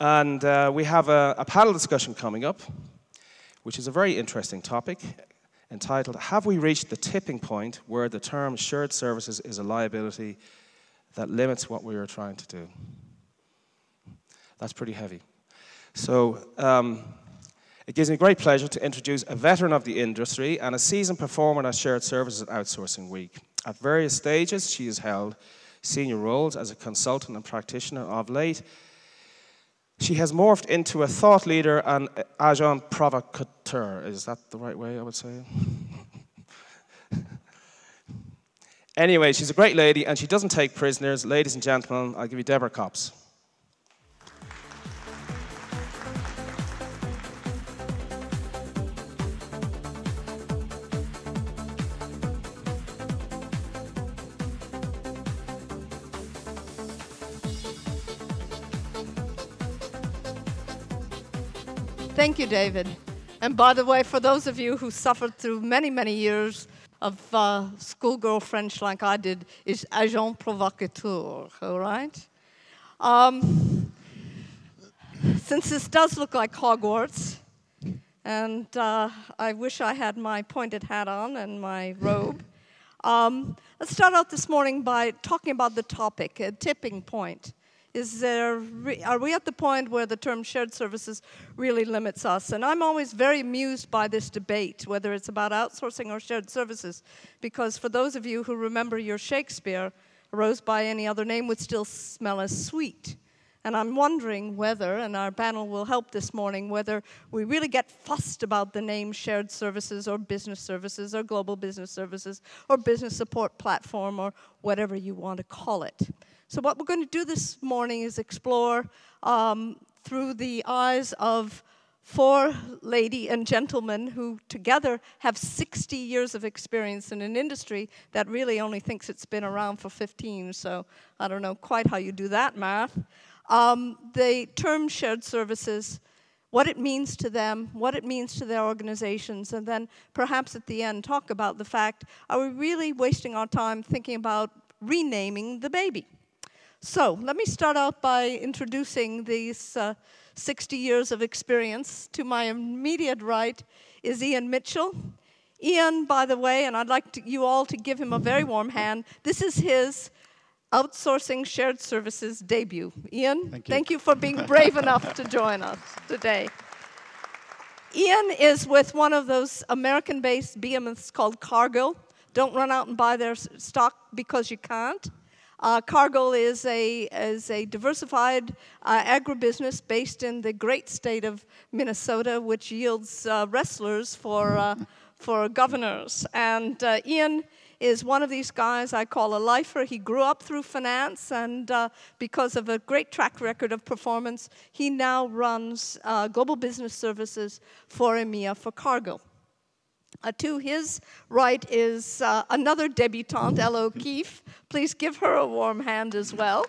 And uh, we have a, a panel discussion coming up, which is a very interesting topic entitled Have We Reached the Tipping Point Where the Term Shared Services is a Liability That Limits What We Are Trying to Do? That's pretty heavy. So, um, it gives me great pleasure to introduce a veteran of the industry and a seasoned performer at Shared Services at Outsourcing Week. At various stages, she has held senior roles as a consultant and practitioner of late. She has morphed into a thought leader and agent provocateur. Is that the right way I would say it? anyway, she's a great lady and she doesn't take prisoners. Ladies and gentlemen, I'll give you Deborah Kops. Thank you, David. And by the way, for those of you who suffered through many, many years of uh, schoolgirl French like I did, is agent provocateur, all right? Um, since this does look like Hogwarts, and uh, I wish I had my pointed hat on and my robe, um, let's start out this morning by talking about the topic, a tipping point. Is there, are we at the point where the term shared services really limits us? And I'm always very amused by this debate, whether it's about outsourcing or shared services, because for those of you who remember your Shakespeare, a rose by any other name would still smell as sweet. And I'm wondering whether, and our panel will help this morning, whether we really get fussed about the name shared services or business services or global business services or business support platform or whatever you want to call it. So what we're going to do this morning is explore um, through the eyes of four lady and gentlemen who together have 60 years of experience in an industry that really only thinks it's been around for 15. So I don't know quite how you do that math. Um, the term shared services, what it means to them, what it means to their organizations, and then perhaps at the end talk about the fact, are we really wasting our time thinking about renaming the baby? So let me start out by introducing these uh, 60 years of experience. To my immediate right is Ian Mitchell. Ian, by the way, and I'd like to, you all to give him a very warm hand, this is his outsourcing shared services debut. Ian, thank you, thank you for being brave enough to join us today. Ian is with one of those American based behemoths called Cargill. Don't run out and buy their stock because you can't. Uh, Cargill is a, is a diversified uh, agribusiness based in the great state of Minnesota, which yields uh, wrestlers for, uh, for governors. And uh, Ian is one of these guys I call a lifer. He grew up through finance, and uh, because of a great track record of performance, he now runs global business services for EMEA for Cargill. Uh, to his right is uh, another debutante, Ella O'Keefe. Please give her a warm hand as well.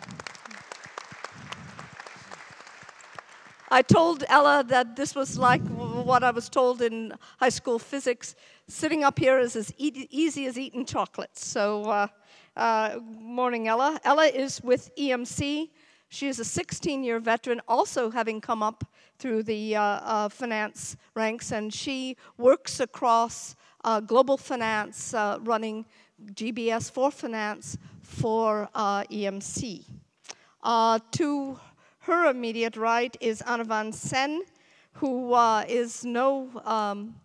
I told Ella that this was like what I was told in high school physics. Sitting up here is as e easy as eating chocolates. So, uh, uh morning, Ella. Ella is with EMC. She is a 16 year veteran, also having come up through the uh, uh, finance ranks, and she works across uh, global finance, uh, running GBS for finance for EMC. To her immediate right is Anirvan Sen, who is no, um,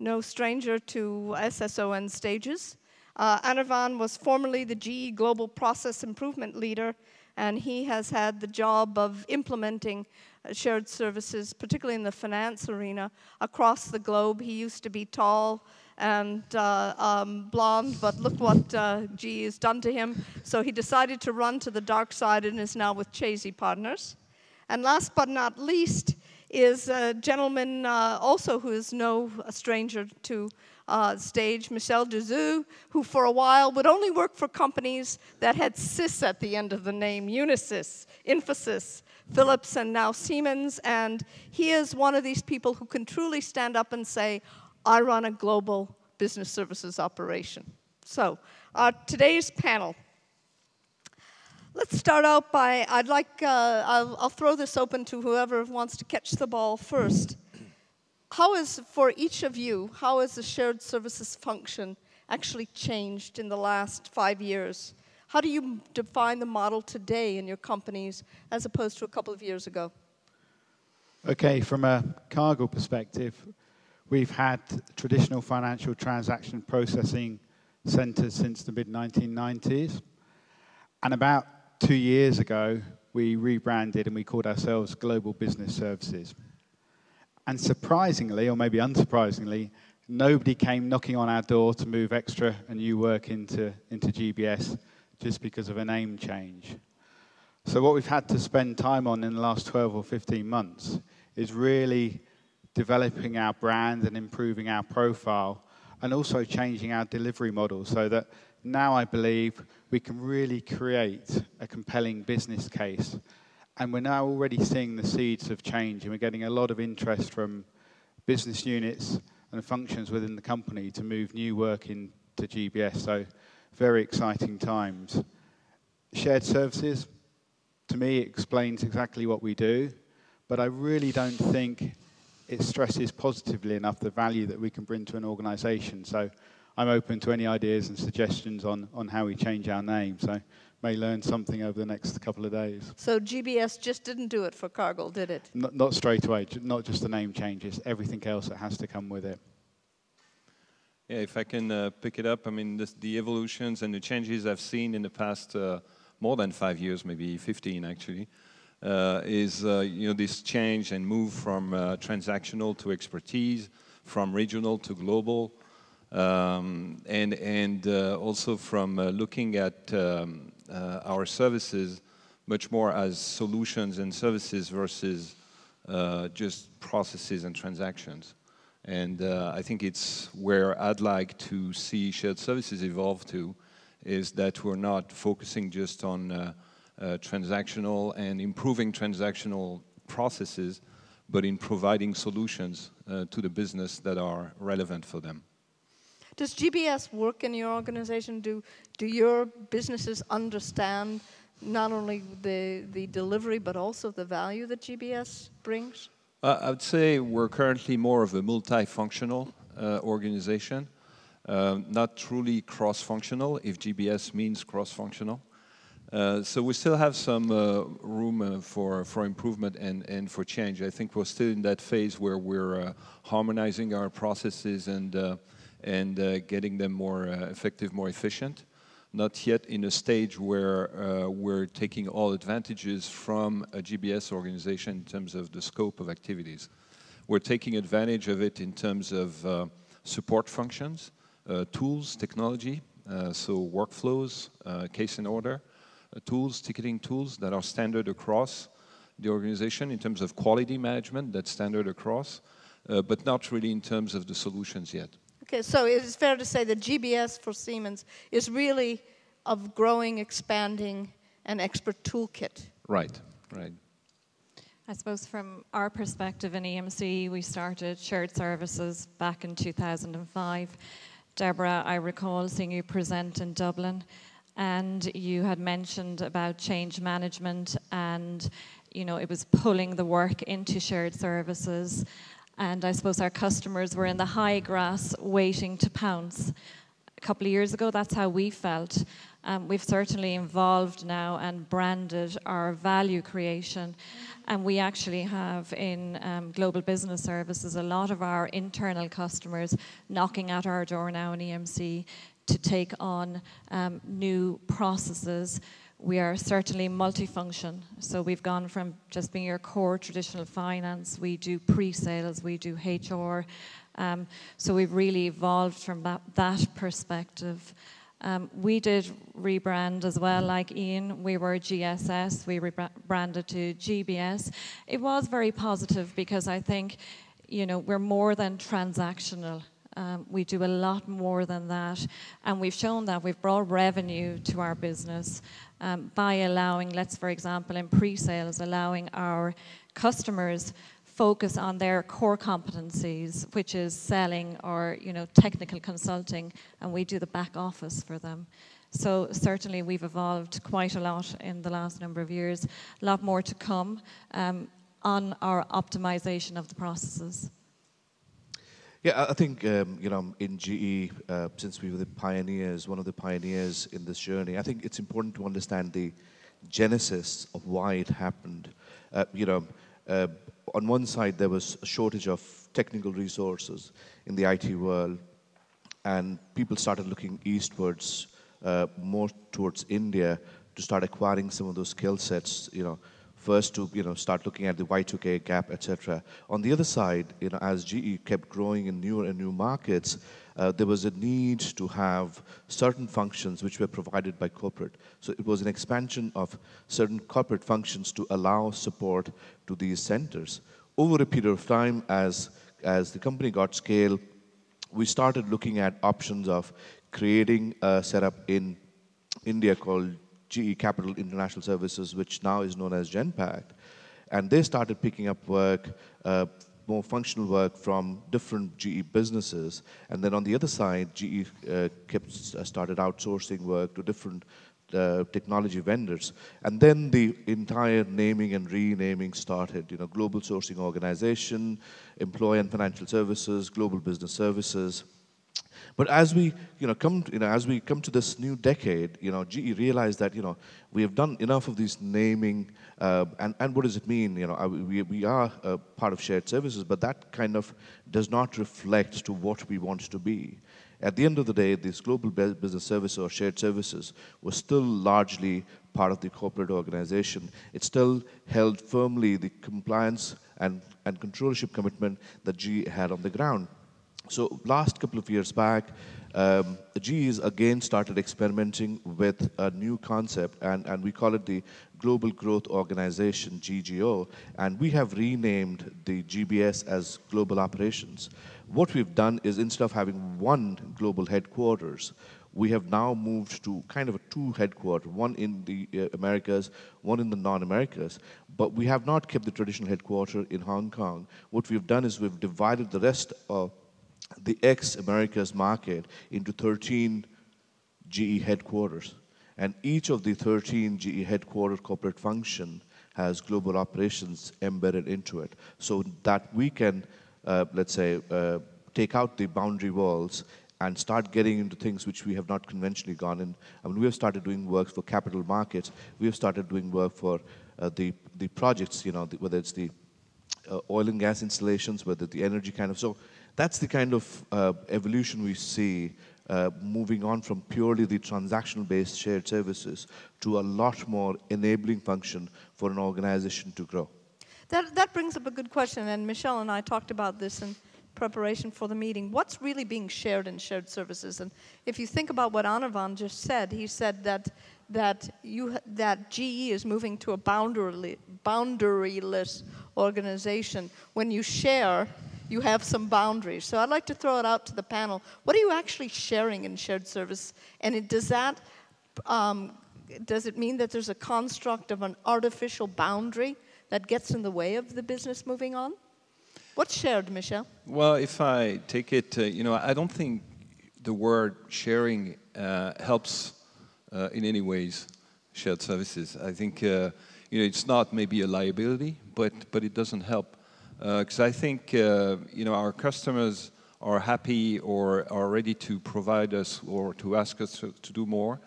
no stranger to SSON stages. Anirvan was formerly the GE Global Process Improvement Leader and he has had the job of implementing uh, shared services, particularly in the finance arena, across the globe. He used to be tall and uh, um, blonde, but look what uh, GE has done to him. So he decided to run to the dark side and is now with Chazey Partners. And last but not least is a gentleman uh, also who is no stranger to uh, stage, Michel Dezou, who for a while would only work for companies that had Sys at the end of the name, Unisys, Infosys, Philips, and now Siemens. And he is one of these people who can truly stand up and say, I run a global business services operation. So, uh, today's panel. Let's start out by, I'd like, uh, I'll, I'll throw this open to whoever wants to catch the ball first. How is, for each of you, how has the shared services function actually changed in the last five years? How do you define the model today in your companies as opposed to a couple of years ago? Okay, from a Cargill perspective, we've had traditional financial transaction processing centers since the mid 1990s. And about two years ago, we rebranded and we called ourselves Global Business Services. And surprisingly, or maybe unsurprisingly, nobody came knocking on our door to move extra and new work into, into GBS just because of a name change. So, what we've had to spend time on in the last 12 or 15 months is really developing our brand and improving our profile and also changing our delivery model so that now I believe we can really create a compelling business case. And we're now already seeing the seeds of change, and we're getting a lot of interest from business units and functions within the company to move new work into GBS. So, very exciting times. Shared services, to me, explains exactly what we do, but I really don't think it stresses positively enough the value that we can bring to an organization. So I'm open to any ideas and suggestions on, on how we change our name. So may learn something over the next couple of days. So GBS just didn't do it for Cargill, did it? Not, not straight away, not just the name changes, everything else that has to come with it. Yeah, if I can uh, pick it up, I mean, this, the evolutions and the changes I've seen in the past uh, more than five years, maybe 15 actually, uh, is uh, you know this change and move from uh, transactional to expertise, from regional to global, um, and and uh, also from uh, looking at um, uh, our services much more as solutions and services versus just processes and transactions. And I think it's where I'd like to see shared services evolve to, is that we're not focusing just on uh, transactional and improving transactional processes, but in providing solutions uh, to the business that are relevant for them. Does GBS work in your organization? Do, do your businesses understand not only the, the delivery, but also the value that GBS brings? Uh, I would say we're currently more of a multifunctional uh, organization, uh, not truly cross functional, if GBS means cross functional. Uh, so we still have some uh, room uh, for, for improvement and, and for change. I think we're still in that phase where we're uh, harmonizing our processes and, uh, and uh, getting them more uh, effective, more efficient. Not yet in a stage where uh, we're taking all advantages from a GBS organization in terms of the scope of activities. We're taking advantage of it in terms of support functions, tools, technology, so workflows, case and order, uh, tools, ticketing tools that are standard across the organization in terms of quality management that's standard across, uh, but not really in terms of the solutions yet. Okay, so it's fair to say that GBS for Siemens is really of growing, expanding, and expert toolkit. Right, right. I suppose from our perspective in EMC, we started shared services back in 2005. Deborah, I recall seeing you present in Dublin and you had mentioned about change management and you know it was pulling the work into shared services and i suppose our customers were in the high grass waiting to pounce. A couple of years ago that's how we felt. Um, we've certainly evolved now and branded our value creation. And we actually have in um, global business services a lot of our internal customers knocking at our door now in emc to take on um, new processes. We are certainly multifunction. So we've gone from just being your core traditional finance, we do pre sales, we do HR. Um, so we've really evolved from that, that perspective. Um, we did rebrand as well, like Ian. We were GSS, we rebranded to GBS. It was very positive because I think, you know, we're more than transactional. Um, we do a lot more than that. And we've shown that we've brought revenue to our business um, by allowing, let's, for example, in pre sales, allowing our customers focus on their core competencies, which is selling or you know technical consulting, and we do the back office for them. So certainly we've evolved quite a lot in the last number of years. A lot more to come um, on our optimization of the processes. Yeah, I think um, you know in GE, uh, since we were the pioneers, one of the pioneers in this journey, I think it's important to understand the genesis of why it happened. Uh, you know, uh, on one side there was a shortage of technical resources in the IT world, and people started looking eastwards, uh, more towards India, to start acquiring some of those skill sets. You know, first to you know start looking at the Y2K gap, etc. On the other side, you know, as GE kept growing in newer and new markets, uh, there was a need to have certain functions which were provided by corporate. So it was an expansion of certain corporate functions to allow support to these centers. Over a period of time, as as the company got scale, we started looking at options of creating a setup in India called GE Capital International Services, which now is known as Genpact. And they started picking up work, uh, more functional work from different GE businesses. And then on the other side, GE uh, kept, uh, started outsourcing work to different uh, technology vendors. And then the entire naming and renaming started. You know, Global Sourcing Organization, Employee and Financial Services, Global Business Services. But as we, you know, come, you know, as we come to this new decade, you know, GE realized that, you know, we have done enough of these naming, uh, and, and what does it mean? You know, we, we are a part of shared services, but that kind of does not reflect to what we want to be. At the end of the day, this global business service or shared services was still largely part of the corporate organization. It still held firmly the compliance and, and controllership commitment that GE had on the ground. So last couple of years back, um, again started experimenting with a new concept, and, and we call it the Global Growth Organization, GGO, and we have renamed the GBS as Global Operations. What we've done is instead of having one global headquarters, we have now moved to kind of a two headquarters, one in the uh, Americas, one in the non-Americas. But we have not kept the traditional headquarters in Hong Kong. What we've done is we've divided the rest of the ex-Americas market into 13 GE headquarters. And each of the 13 GE headquarter corporate function has global operations embedded into it so that we can, uh, let's say, uh, take out the boundary walls and start getting into things which we have not conventionally gone in. I mean, we have started doing work for capital markets. We have started doing work for uh, the, the projects, you know, the, whether it's the uh, oil and gas installations, whether the energy kind of. So that's the kind of uh, evolution we see uh, moving on from purely the transactional-based shared services to a lot more enabling function for an organization to grow. That, that brings up a good question, and Michel and I talked about this in preparation for the meeting. What's really being shared in shared services? And if you think about what Anirvan just said, he said that that you that GE is moving to a boundary, boundaryless organization. When you share, you have some boundaries. So I'd like to throw it out to the panel. What are you actually sharing in shared service? And it, does that, um, does it mean that there's a construct of an artificial boundary that gets in the way of the business moving on? What's shared, Michel? Well, if I take it, uh, you know, I don't think the word sharing uh, helps uh, in any ways shared services. I think, uh, you know, it's not maybe a liability, but, but it doesn't help because uh, I think uh, you know our customers are happy or are ready to provide us or to ask us to, to do more,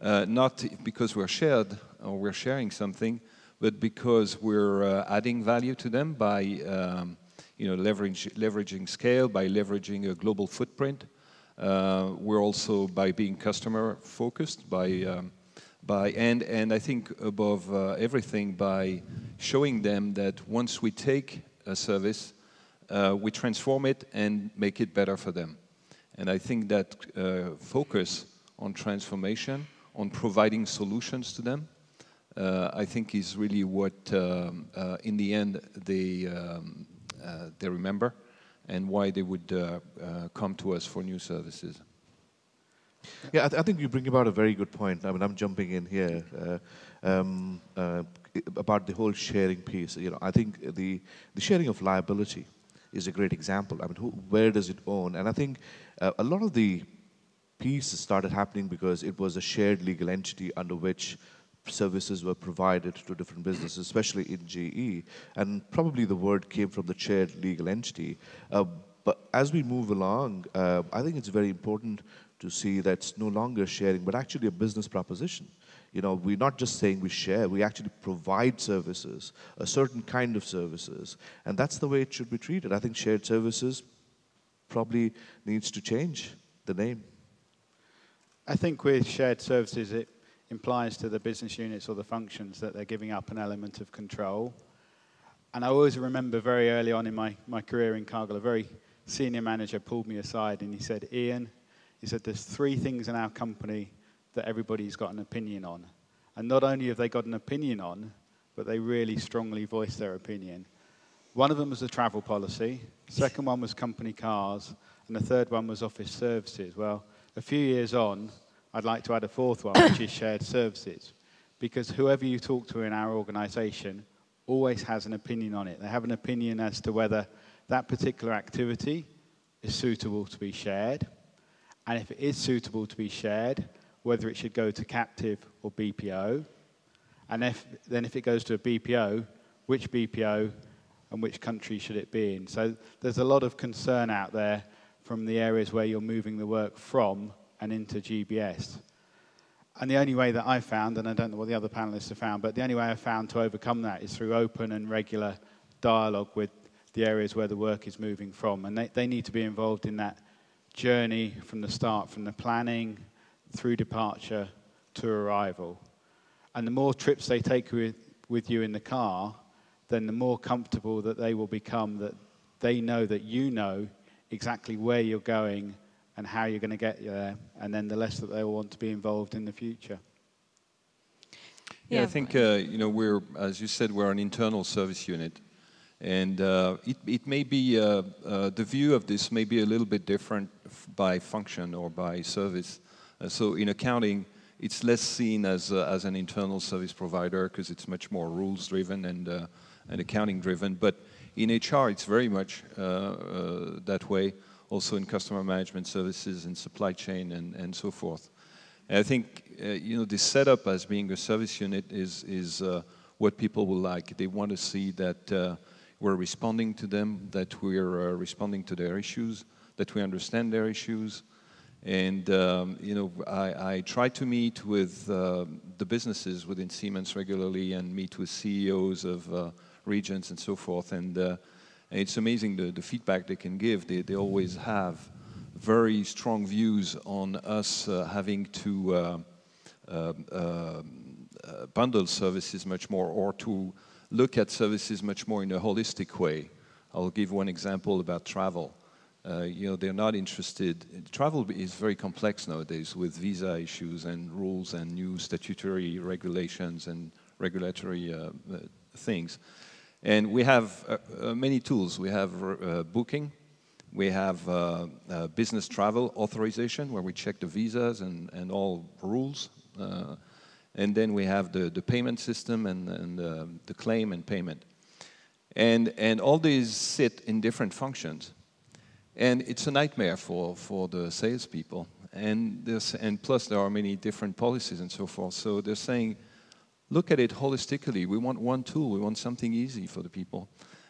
uh, not because we're shared or we're sharing something, but because we're adding value to them by um, you know leverage, leveraging scale, by leveraging a global footprint. Uh, we're also by being customer focused, by um, by and and I think above uh, everything by showing them that once we take service, uh, we transform it and make it better for them. And I think that uh, focus on transformation, on providing solutions to them, uh, I think is really what, um, uh, in the end, they, um, uh, they remember and why they would uh, come to us for new services. Yeah, I, th I, think you bring about a very good point. I mean, I'm jumping in here. Um, about the whole sharing piece, you know, I think the, the sharing of liability is a great example. I mean, who, where does it own? And I think uh, a lot of the piece started happening because it was a shared legal entity under which services were provided to different businesses, especially in GE. And probably the word came from the shared legal entity. Uh, but as we move along, uh, I think it's very important to see that it's no longer sharing, but actually a business proposition. You know, we're not just saying we share, we actually provide services, a certain kind of services. And that's the way it should be treated. I think shared services probably needs to change the name. I think with shared services, it implies to the business units or the functions that they're giving up an element of control. And I always remember very early on in my, my career in Cargill, a very senior manager pulled me aside and he said, Ian, he said, there's three things in our company that everybody's got an opinion on. And not only have they got an opinion on, but they really strongly voice their opinion. One of them was the travel policy, second one was company cars, and the third one was office services. Well, a few years on, I'd like to add a fourth one, which is shared services. Because whoever you talk to in our organization always has an opinion on it. They have an opinion as to whether that particular activity is suitable to be shared. And if it is suitable to be shared, whether it should go to captive or BPO. And if, then if it goes to a BPO, which BPO and which country should it be in? So there's a lot of concern out there from the areas where you're moving the work from and into GBS. And the only way that I found, and I don't know what the other panelists have found, but the only way I found to overcome that is through open and regular dialogue with the areas where the work is moving from. And they, they need to be involved in that journey from the start, from the planning through departure to arrival. And the more trips they take with, with you in the car, then the more comfortable that they will become that they know that you know exactly where you're going and how you're going to get there, and then the less that they will want to be involved in the future. Yeah, yeah I think uh, you know we're, as you said, we're an internal service unit, and uh, it, it may be uh, uh the view of this may be a little bit different by function or by service. Uh, so in accounting, it's less seen as uh, as an internal service provider because it's much more rules driven and and accounting driven. But in HR, it's very much that way also in customer management services and supply chain and, and so forth. And I think uh, you know this setup as being a service unit is is uh, what people will like. They want to see that uh, we're responding to them, that we're uh, responding to their issues, that we understand their issues. And um, you know, I, I, try to meet with uh, the businesses within Siemens regularly, and meet with CEOs of uh, regions and so forth. And and it's amazing the, the feedback they can give. They, they always have very strong views on us uh, having to uh, um, uh, bundle services much more or to look at services much more in a holistic way. I'll give one example about travel. Uh, you know, they're not interested. Travel is very complex nowadays with visa issues and rules and new statutory regulations and regulatory uh, uh, things. And we have uh, uh, many tools. We have uh, booking, we have business travel authorization, where we check the visas and, and all rules. And then we have the, the payment system and, and the claim and payment. And, and all these sit in different functions. And it's a nightmare for, for the salespeople. And, there's, and plus, there are many different policies and so forth. So they're saying, look at it holistically. We want one tool. We want something easy for the people.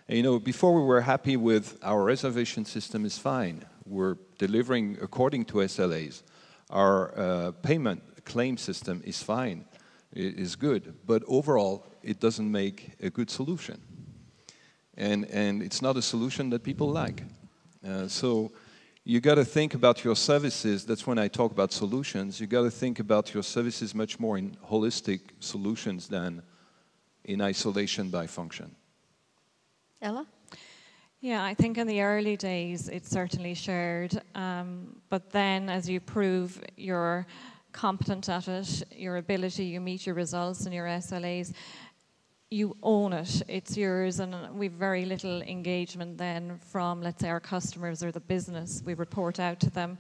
And, you know, before we were happy with our reservation system is fine. We're delivering according to SLAs. Our uh, payment claim system is fine. It is good. But overall, it doesn't make a good solution. And, and it's not a solution that people like. Uh, so you got to think about your services. That's when I talk about solutions. You got to think about your services much more in holistic solutions than in isolation by function. Ella? Yeah, I think in the early days it's certainly shared, um, but then as you prove you're competent at it, your ability, you meet your results and your SLAs, you own it, it's yours, and we've very little engagement then from, let's say, our customers or the business. We report out to them,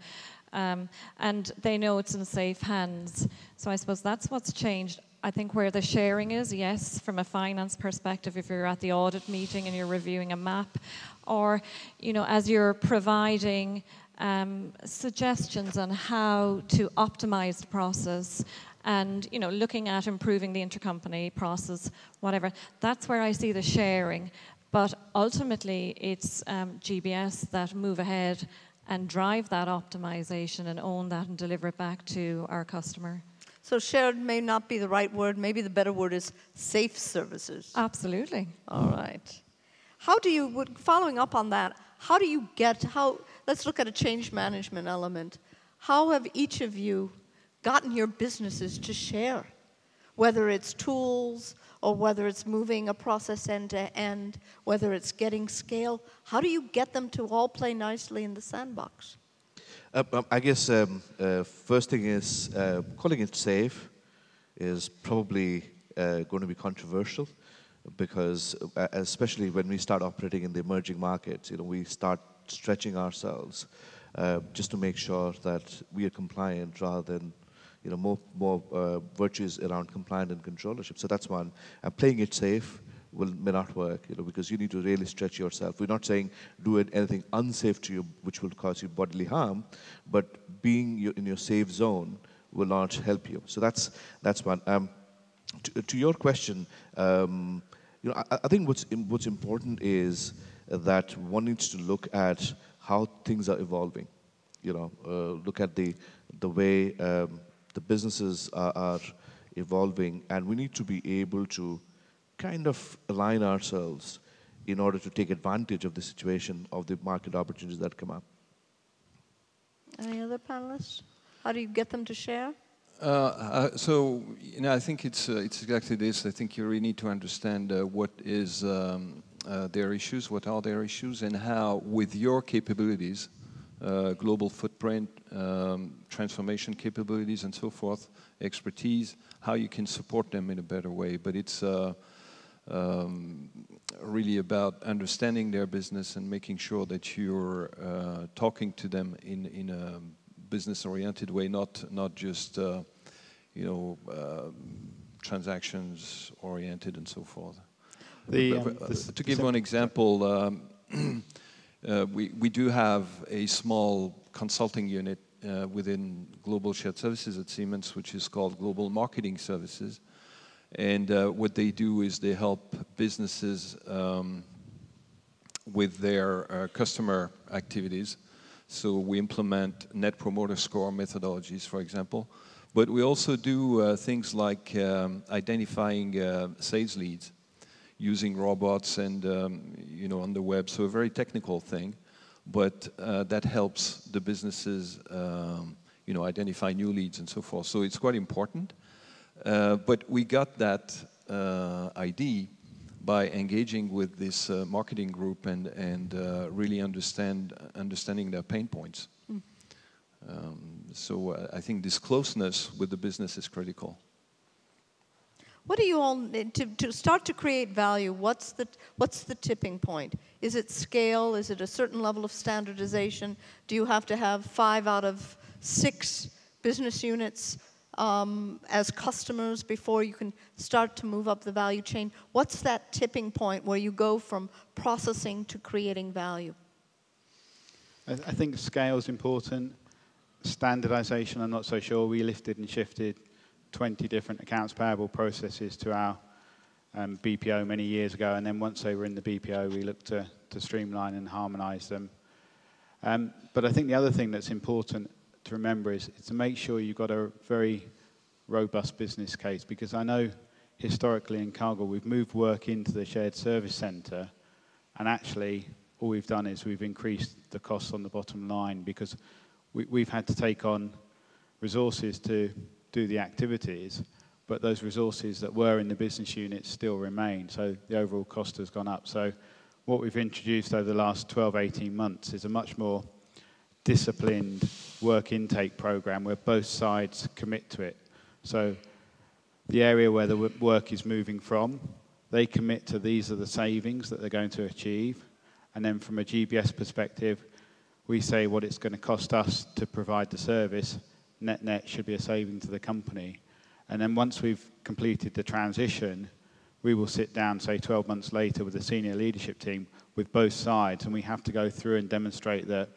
um, and they know it's in safe hands. So I suppose that's what's changed. I think where the sharing is, yes, from a finance perspective, if you're at the audit meeting and you're reviewing a map, or you know, as you're providing um, suggestions on how to optimize the process and you know looking at improving the intercompany process whatever that's where i see the sharing but ultimately it's um, gbs that move ahead and drive that optimization and own that and deliver it back to our customer So shared may not be the right word. Maybe the better word is safe services. absolutely All right. How do you, following up on that, how do you get, how, let's look at a change management element. How have each of you gotten your businesses to share? Whether it's tools or whether it's moving a process end to end, whether it's getting scale, how do you get them to all play nicely in the sandbox? Uh, um, I guess um, uh, first thing is uh, calling it safe is probably uh, going to be controversial because uh, especially when we start operating in the emerging markets, you know, we start stretching ourselves uh, just to make sure that we are compliant rather than you know more more uh, virtues around compliant and controllership. So that's one. And playing it safe will may not work, you know, because you need to really stretch yourself. We're not saying do it, anything unsafe to you, which will cause you bodily harm, but being your, in your safe zone will not help you. So that's that's one. Um, to, to your question, um, you know, I, I think what's what's important is that one needs to look at how things are evolving. You know, uh, look at the the way um, the businesses are, are evolving, and we need to be able to kind of align ourselves in order to take advantage of the situation of the market opportunities that come up. Any other panelists? How do you get them to share? Uh, uh, so, you know, I think it's uh, it's exactly this. I think you really need to understand uh, what is um, uh, their issues, what are their issues, and how, with your capabilities, global footprint, um, transformation capabilities, and so forth, expertise, how you can support them in a better way. But it's um, really about understanding their business and making sure that you're talking to them in in a business-oriented way, not not just uh, you know um transactions-oriented and so forth. The, Uh, um, uh, the to give one example, um, uh, we we do have a small consulting unit uh, within Global Shared Services at Siemens, which is called Global Marketing Services. And uh, what they do is they help businesses um, with their uh, customer activities. So we implement net promoter score methodologies, for example. But we also do uh, things like um, identifying uh, sales leads using robots and um, you know on the web. So a very technical thing, but uh, that helps the businesses um, you know identify new leads and so forth. So it's quite important. Uh, but we got that uh, ID by engaging with this uh, marketing group and, and uh, really understand, understanding their pain points. Um, so uh, I think this closeness with the business is critical. What do you all need to, to start to create value? What's the, what's the tipping point? Is it scale? Is it a certain level of standardization? Do you have to have five out of six business units um, as customers before you can start to move up the value chain? What's that tipping point where you go from processing to creating value? I, I think scale is important. Standardization, I'm not so sure. We lifted and shifted 20 different accounts payable processes to our um, BPO many years ago, and then once they were in the BPO, we looked to, to streamline and harmonize them. Um, but I think the other thing that's important to remember is, is to make sure you've got a very robust business case, because I know historically in Cargill we've moved work into the shared service center, and actually all we've done is we've increased the costs on the bottom line because we, we've had to take on resources to do the activities, but those resources that were in the business units still remain. So the overall cost has gone up. So what we've introduced over the last 12, 18 months is a much more disciplined work intake program where both sides commit to it. So the area where the work is moving from, they commit to these are the savings that they're going to achieve. And then from a GBS perspective, we say what it's going to cost us to provide the service. Net net should be a saving to the company. And then once we've completed the transition, we will sit down, say 12 months later, with the senior leadership team with both sides, and we have to go through and demonstrate that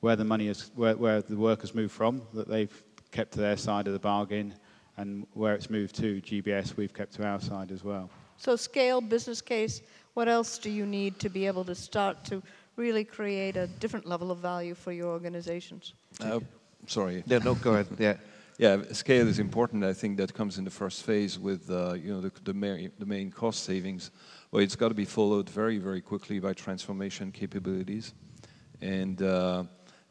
where the money is, where, where the work has moved from, that they've kept to their side of the bargain, and where it's moved to GBS, we've kept to our side as well. So scale, business case, what else do you need to be able to start to really create a different level of value for your organizations? Uh, sorry. Yeah, no, go ahead. Yeah. Yeah, scale is important. I think that comes in the first phase with uh, you know the, the, main, the main cost savings. Well, it's got to be followed very, very quickly by transformation capabilities, and uh,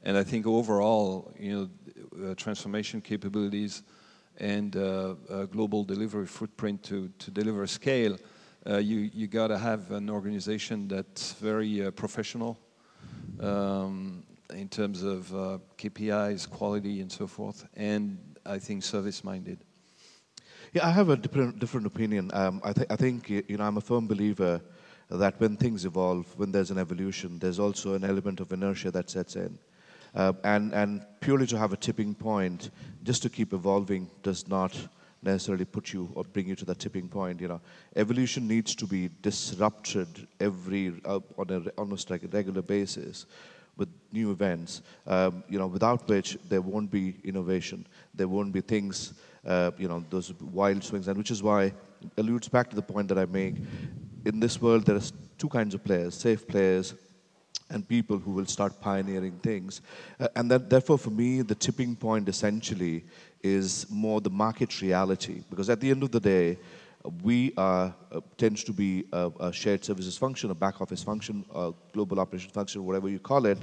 and I think overall, you know, uh, transformation capabilities and uh, global delivery footprint to to deliver scale. Uh, you you got to have an organization that's very uh, professional. Um, in terms of uh, KPIs, quality, and so forth, and I think service-minded. Yeah, I have a different, different opinion. Um, I, th I think, you know, I'm a firm believer that when things evolve, when there's an evolution, there's also an element of inertia that sets in. Uh, and, and purely to have a tipping point, just to keep evolving, does not necessarily put you or bring you to that tipping point. You know, evolution needs to be disrupted every uh, on a almost like a regular basis with new events, um, you know, without which there won't be innovation. There won't be things, uh, you know, those wild swings. And which is why alludes back to the point that I make. In this world, there are two kinds of players, safe players and people who will start pioneering things. Uh, and that, therefore, for me, the tipping point essentially is more the market reality. Because at the end of the day, we are, uh, tends to be a, a, shared services function, a back office function, a global operation function, whatever you call it.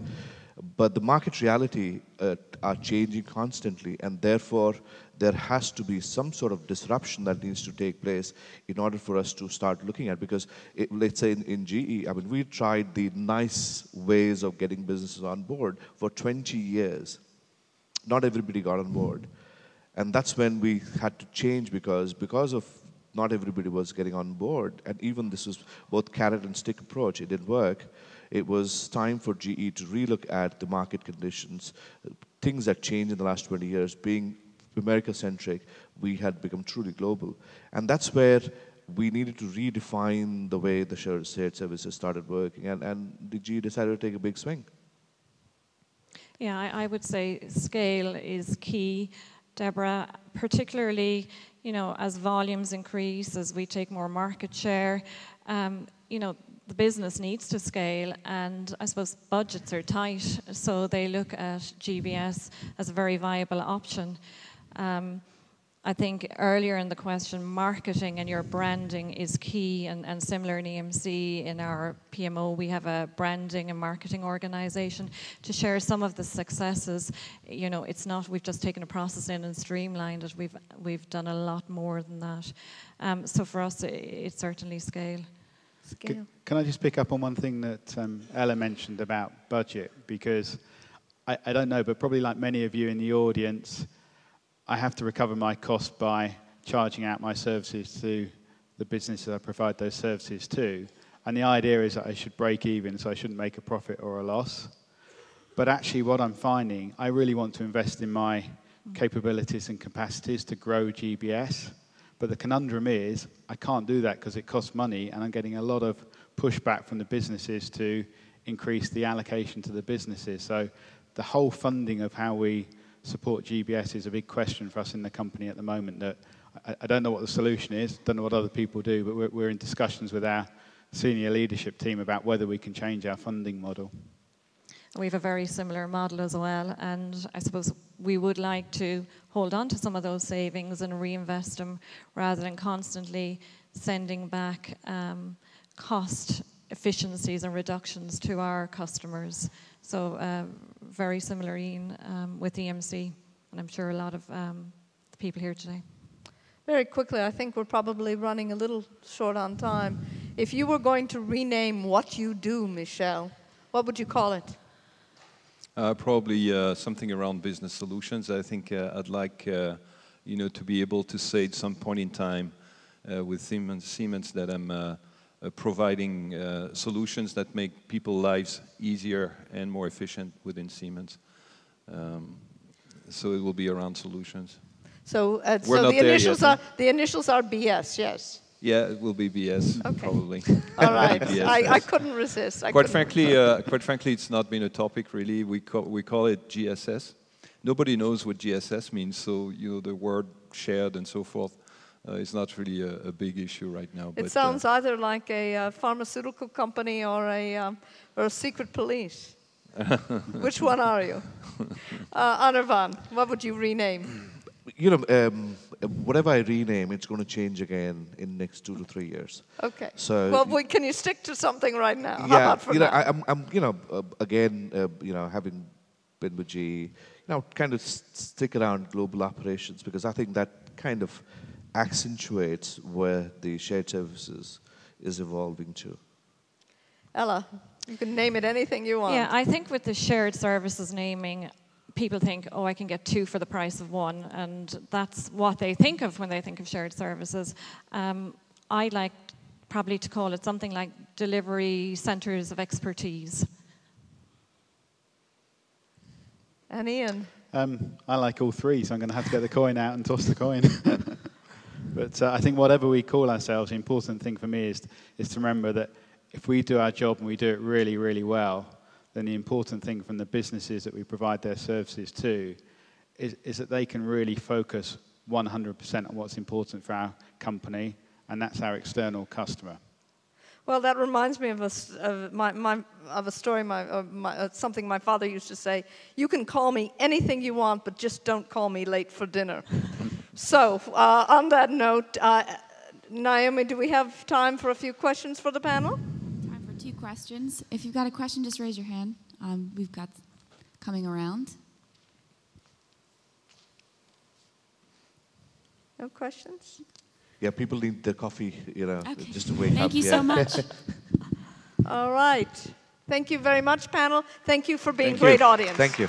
But the market reality uh, are changing constantly, and therefore there has to be some sort of disruption that needs to take place in order for us to start looking at. Because it, let's say in, in GE, I mean, we tried the nice ways of getting businesses on board for 20 years. Not everybody got on board. And that's when we had to change because because of not everybody was getting on board. And even this was both carrot and stick approach. It didn't work. It was time for GE to relook at the market conditions, things that changed in the last 20 years. Being America-centric, we had become truly global. And that's where we needed to redefine the way the shared services started working. And, and the GE decided to take a big swing. Yeah, I, I would say scale is key. Deborah, particularly, you know, as volumes increase, as we take more market share, um, you know, the business needs to scale and I suppose budgets are tight, so they look at GBS as a very viable option. Um, I think earlier in the question, marketing and your branding is key, and, and similar in EMC, in our PMO, we have a branding and marketing organization to share some of the successes. You know, it's not we've just taken a process in and streamlined it. We've we've done a lot more than that. Um, so for us, it, it's certainly scale. Scale. Can I just pick up on one thing that um, Ella mentioned about budget? Because I, I don't know, but probably like many of you in the audience I have to recover my cost by charging out my services to the businesses that I provide those services to. And the idea is that I should break even, so I shouldn't make a profit or a loss. But actually, what I'm finding, I really want to invest in my capabilities and capacities to grow GBS. But the conundrum is, I can't do that because it costs money, and I'm getting a lot of pushback from the businesses to increase the allocation to the businesses. So the whole funding of how we support GBS is a big question for us in the company at the moment. That I, I don't know what the solution is, don't know what other people do, but we're, we're in discussions with our senior leadership team about whether we can change our funding model. We have a very similar model as well, and I suppose we would like to hold on to some of those savings and reinvest them rather than constantly sending back um, cost efficiencies and reductions to our customers. So uh, very similar, Ian, um, with EMC, and I'm sure a lot of um, the people here today. Very quickly, I think we're probably running a little short on time. If you were going to rename what you do, Michel, what would you call it? Uh, probably uh, something around business solutions. I think uh, I'd like, uh, you know, to be able to say at some point in time uh, with Siemens, Siemens that I'm uh, uh, providing uh, solutions that make people's lives easier and more efficient within Siemens. Um, so it will be around solutions. So, uh, so the initials are the initials are BS, yes. Yeah, it will be BS Okay. probably. All right. BS, I, I couldn't resist. I Quite couldn't frankly, uh, quite frankly, it's not been a topic really. We call, we call it GSS. Nobody knows what GSS means, so you know the word shared and so forth uh, is not really a, a big issue right now. It but, uh, sounds either like a uh, pharmaceutical company or a, um, or a secret police. Which one are you? Uh, Anirvan, what would you rename? You know, um, whatever I rename, it's going to change again in next two to three years. Okay. So well, we, can you stick to something right now? Yeah, you know. I, I'm, I'm, you know, uh, again, uh, you know, having been with GE, you know, kind of s- stick around global operations because I think that kind of accentuates where the shared services is evolving to. Ella, you can name it anything you want. Yeah, I think with the shared services naming, people think, oh, I can get two for the price of one, and that's what they think of when they think of shared services. Um, I like probably to call it something like delivery centres of expertise. And Ian, Um, I like all three, so I'm going to have to get the coin out and toss the coin. but uh, I think whatever we call ourselves, the important thing for me is, is to remember that if we do our job and we do it really, really well, then the important thing from the businesses that we provide their services to is, is that they can really focus 100% on what's important for our company, and that's our external customer. well, that reminds me of a, of my, my, of a story, my, of my, uh, something my father used to say. You can call me anything you want, but just don't call me late for dinner. so, uh, on that note, uh, Naomi, do we have time for a few questions for the panel? Time for two questions. If you've got a question, just raise your hand. Um, we've got coming around. No questions? Yeah, people need their coffee, you know, Okay. just to wake up. Thank you yeah. so much. All right. Thank you very much, panel. Thank you for being Thank you. great audience. Thank you.